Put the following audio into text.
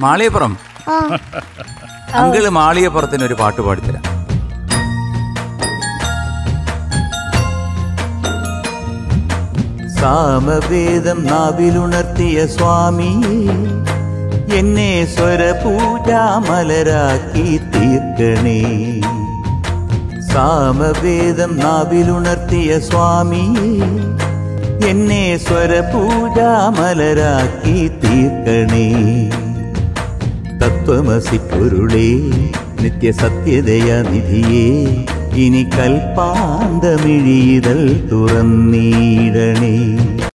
മാളിയപ്പുറം. Uncle മാളിയപ്പുറത്തിന് ഒരു പാട്ട് പാടിത്തരാം. സാമവേദം നാവിലുണർത്തിയ സ്വാമി എന്നെ സ്വരപൂജാമലരാക്കി തീർക്കണേ. സാമവേദം നാവിലുണർത്തിയ സ്വാമി എന്നെ സ്വരപൂജാമലരാക്കി തീർക്കണേ. തത്വമസി പൊരുളേ നിത്യസത്യതയ നിധിയേ ഇനി കൽപ്പാന്തമിഴിതൽ തുറന്നീടണേ.